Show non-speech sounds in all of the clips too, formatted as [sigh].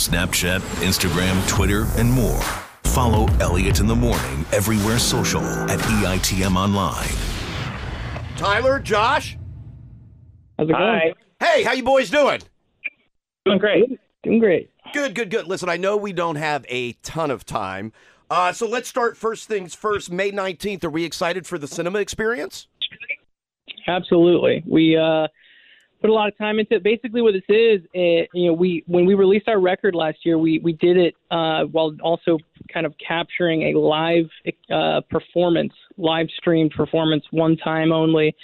Snapchat, Instagram, Twitter, and more. Follow Elliot in the Morning everywhere social at EITM Online. Tyler, Josh. How's it Hi. going? Hey, how you boys doing? Doing great. Doing great. Good, good, good. Listen, I know we don't have a ton of time. Uh, so let's start first things first. May 19th. Are we excited for the cinema experience? Absolutely. We uh, put a lot of time into it. Basically, what this is, uh, you know, we when we released our record last year, we we did it uh, while also kind of capturing a live uh, performance, live streamed performance, one time only.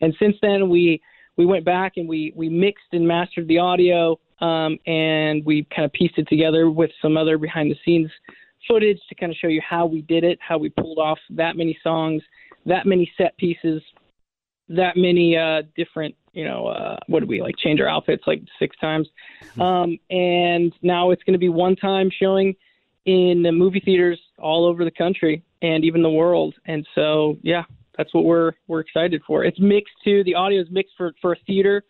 And since then, we we went back and we we mixed and mastered the audio, um, and we kind of pieced it together with some other behind the scenes footage to kind of show you how we did it, how we pulled off that many songs, that many set pieces, that many uh, different, you know, uh, what did we like change our outfits like six times, um, and now it's going to be one time showing in the movie theaters all over the country and even the world, and so yeah, that's what we're we're excited for. It's mixed too. The audio is mixed for for a theater.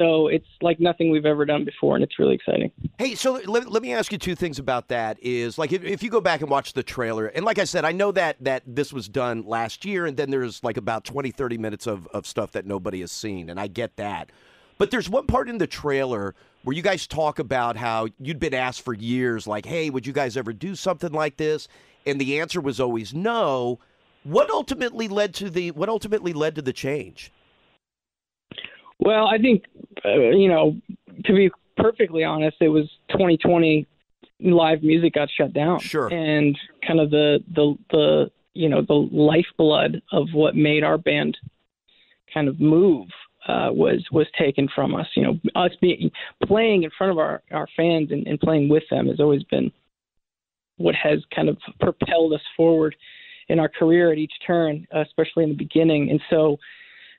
So it's like nothing we've ever done before, and it's really exciting. Hey, so let, let me ask you two things about that. Is like if, if you go back and watch the trailer, and like I said, I know that that this was done last year, and then there's like about 20, 30 minutes of, of stuff that nobody has seen, and I get that. But there's one part in the trailer where you guys talk about how you'd been asked for years, like, hey, would you guys ever do something like this? And the answer was always no. What ultimately led to the what ultimately led to the change? Well, I think, uh, you know, to be perfectly honest, it was 2020 live music got shut down. Sure. And kind of the, the, the, you know, the lifeblood of what made our band kind of move uh, was was taken from us. You know, us being playing in front of our our fans and, and playing with them has always been what has kind of propelled us forward in our career at each turn, especially in the beginning. And so,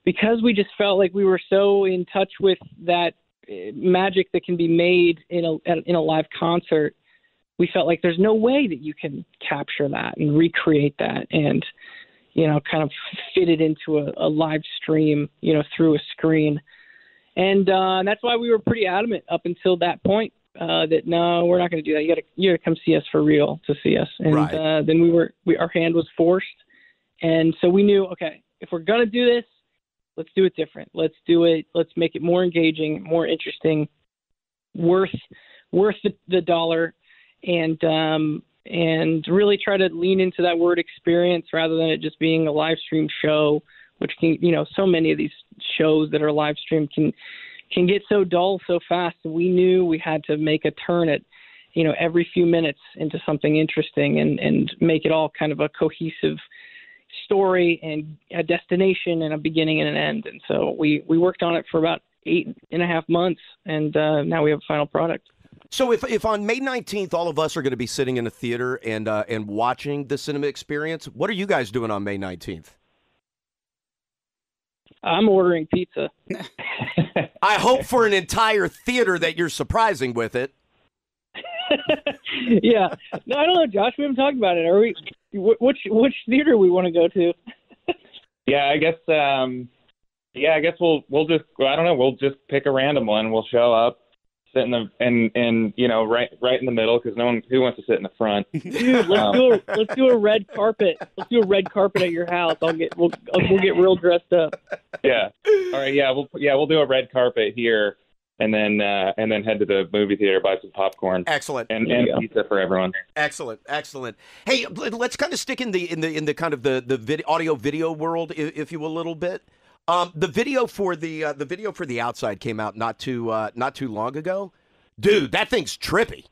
because we just felt like we were so in touch with that uh, magic that can be made in a in a live concert, we felt like there's no way that you can capture that and recreate that and you know kind of fit it into a, a live stream you know through a screen. And uh that's why we were pretty adamant up until that point uh that no we're not going to do that. You got to you got to come see us for real to see us. And Right. uh then we were we our hand was forced. And so we knew okay if we're going to do this let's do it different. Let's do it let's make it more engaging more interesting worth worth the, the dollar and um and really try to lean into that word experience rather than it just being a live stream show which can you know so many of these shows that are live streamed can can get so dull so fast. We knew we had to make a turn at you know every few minutes into something interesting and and make it all kind of a cohesive story and a destination and a beginning and an end and so we we worked on it for about eight and a half months and uh now we have a final product So if if on May 19th all of us are going to be sitting in a theater and uh, and watching the cinema experience, what are you guys doing on May 19th? i'm ordering pizza [laughs] I hope for an entire theater that you're surprising with it. [laughs] yeah. No, I don't know, Josh. We haven't talked about it. Are we? Wh- Which which theater we want to go to? [laughs] Yeah, I guess. um Yeah, I guess we'll we'll just I don't know. We'll just pick a random one. We'll show up, sit in the and and you know right right in the middle because no one who wants to sit in the front. [laughs] Dude, let's Um, do a let's do a red carpet. Let's do a red carpet at your house. I'll get we'll we'll get real dressed up. yeah. All right. Yeah. We'll yeah we'll do a red carpet here, and then uh and then head to the movie theater buy some popcorn Excellent. and and pizza for everyone. Excellent, excellent. Hey, let's kind of stick in the in the in the kind of the the vid- audio video world, if, if you will, a little bit. Um, the video for the uh, the video for the outside came out not too uh, not too long ago. Dude, that thing's trippy.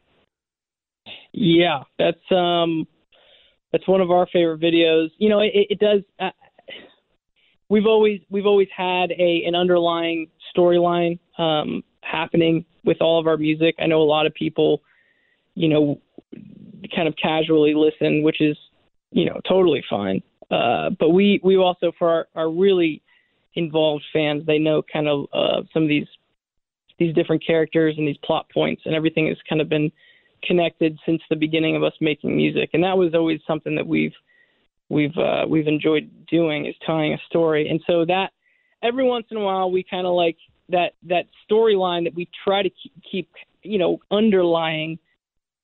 Yeah, that's um, that's one of our favorite videos. You know, it, it does. Uh, we've always we've always had a an underlying storyline um, happening with all of our music. I know a lot of people, you know, kind of casually listen, which is you know totally fine. Uh, but we we also for our, our really involved fans, they know kind of uh, some of these these different characters and these plot points, and everything has kind of been connected since the beginning of us making music, and that was always something that we've we've uh, we've enjoyed doing is telling a story. And so that every once in a while we kind of like that that storyline that we try to keep, keep you know, underlying.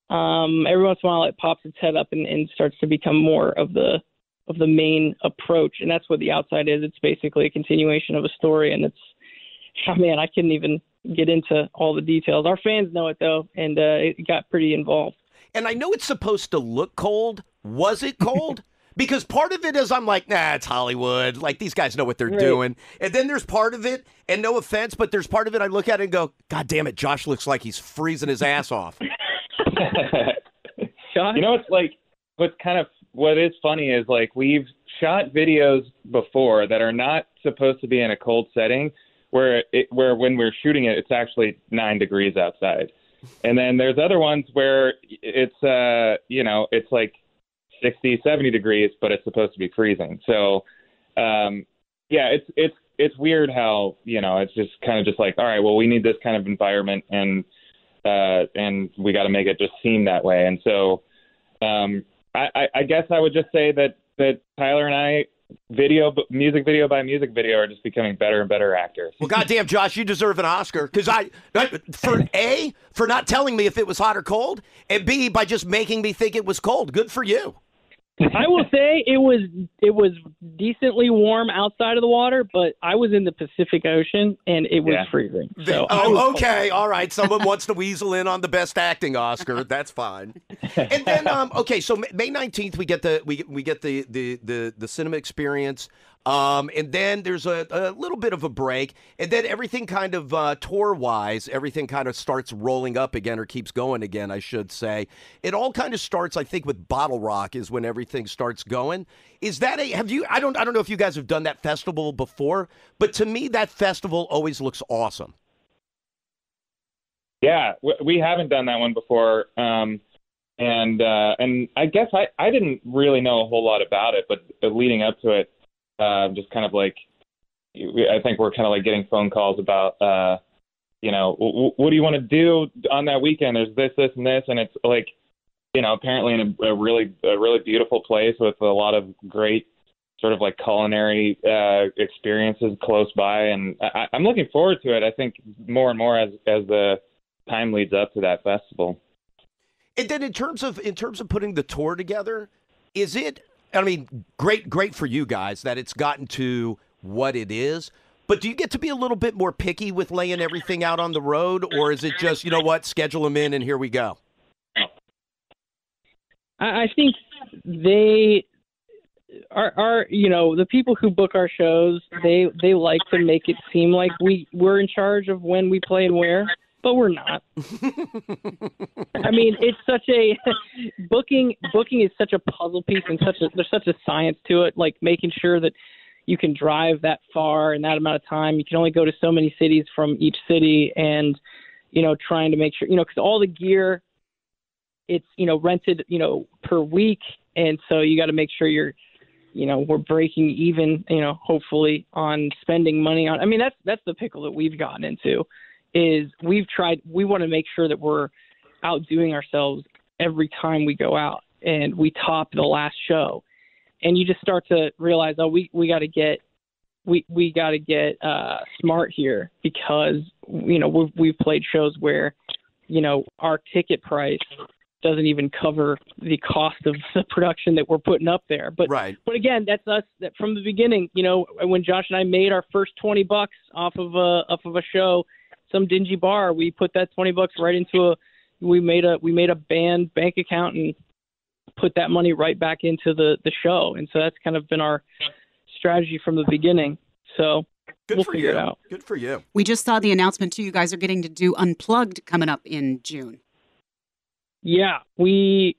Um, every once in a while, it pops its head up and, and starts to become more of the of the main approach, and that's what the outside is. It's basically a continuation of a story, and it's, [laughs] oh man, I couldn't even get into all the details. Our fans know it though, and uh, it got pretty involved. And I know it's supposed to look cold. Was it cold? [laughs] because part of it is I'm like, nah, it's Hollywood. Like these guys know what they're Right. doing. And then there's part of it, and no offense, but there's part of it I look at it and go, God damn it, Josh looks like he's freezing his ass off. [laughs] Josh? You know, it's like what's kind of what is funny is like we've shot videos before that are not supposed to be in a cold setting, where it, where when we're shooting it, it's actually nine degrees outside, and then there's other ones where it's uh you know it's like 60, 70 degrees, but it's supposed to be freezing. So, um, yeah, it's it's it's weird how you know it's just kind of just like all right, well we need this kind of environment and uh, and we got to make it just seem that way. And so, um, I, I, I guess I would just say that that Tyler and I, video, music video by music video, are just becoming better and better actors. Well, goddamn, Josh, you deserve an Oscar because I, I- for a, for not telling me if it was hot or cold, and b, by just making me think it was cold. Good for you. I will [laughs] say it was it was decently warm outside of the water, but I was in the Pacific Ocean and it was Yeah. freezing. So oh, okay, all right. Someone wants to weasel in on the best acting Oscar. That's fine. And then, um, okay, so May nineteenth, we get the we we get the the the, the cinema experience. Um, and then there's a, a little bit of a break, and then everything kind of uh, tour wise, everything kind of starts rolling up again, or keeps going again, I should say. It all kind of starts, I think, with BottleRock is when everything starts going. Is that a have you? I don't I don't know if you guys have done that festival before, but to me, that festival always looks awesome. Yeah, we haven't done that one before, um, and uh, and I guess I I didn't really know a whole lot about it, but leading up to it, uh, just kind of like I think we're kind of like getting phone calls about uh, you know w- what do you want to do on that weekend? There's this, this, and this, and it's like you know apparently in a, a really a really beautiful place with a lot of great sort of like culinary uh, experiences close by, and I, I'm looking forward to it. I think more and more as as the time leads up to that festival. And then in terms of in terms of putting the tour together, is it? I mean, great, great for you guys that it's gotten to what it is. But do you get to be a little bit more picky with laying everything out on the road, or is it just you know what, schedule them in and here we go? I, think they are, are you know the people who book our shows they they like to make it seem like we we're in charge of when we play and where but we're not. I mean it's such a [laughs] booking booking is such a puzzle piece and such a there's such a science to it like making sure that you can drive that far in that amount of time. You can only go to so many cities from each city and you know trying to make sure you know because all the gear it's you know rented you know per week. And so you got to make sure you're you know we're breaking even you know hopefully on spending money on i mean that's that's the pickle that we've gotten into is we've tried we want to make sure that we're outdoing ourselves every time we go out and we top the last show and you just start to realize oh we we got to get we we got to get uh smart here because you know we've we've played shows where you know our ticket price doesn't even cover the cost of the production that we're putting up there. But Right. but again, that's us that from the beginning. You know, when Josh and I made our first twenty bucks off of a off of a show, some dingy bar, we put that twenty bucks right into a we made a we made a band bank account and put that money right back into the the show. And so that's kind of been our strategy from the beginning. So Good we'll for figure you. it out. Good for you. We just saw the announcement too. You guys are getting to do Unplugged coming up in June. Yeah, we.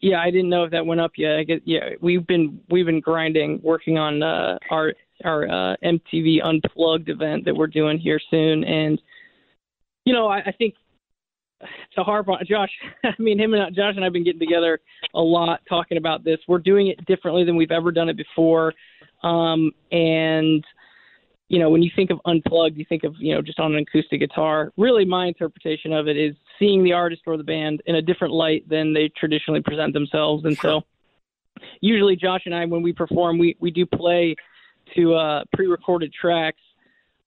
Yeah, I didn't know if that went up yet. I guess yeah, we've been we've been grinding, working on uh, our our uh, MTV Unplugged event that we're doing here soon, and you know I, I think to harp on Josh. [laughs] I mean, him and Josh and I've been getting together a lot talking about this. We're doing it differently than we've ever done it before, um, and you know, when you think of unplugged, you think of, you know, just on an acoustic guitar. Really, my interpretation of it is seeing the artist or the band in a different light than they traditionally present themselves. And so, usually, Josh and I, when we perform, we, we do play to uh, pre recorded tracks,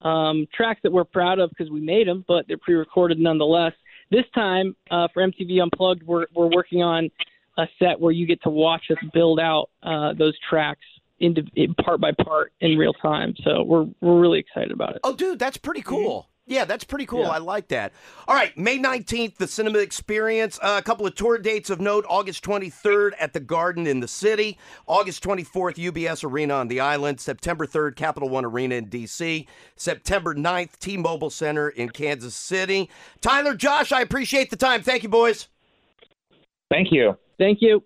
um, tracks that we're proud of because we made them, but they're pre recorded nonetheless this time uh, for MTV Unplugged, we're we're working on a set where you get to watch us build out uh, those tracks into part by part in real time. So we're we're really excited about it. Oh, dude, that's pretty cool. Yeah, that's pretty cool. Yeah. I like that. All right, May 19th, the Cinema Experience. Uh, a couple of tour dates of note August 23rd at the Garden in the city, August 24th, UBS Arena on the island, September 3rd, Capital One Arena in D.C., September 9th, T Mobile Center in Kansas City. Tyler, Josh, I appreciate the time. Thank you, boys. Thank you. Thank you.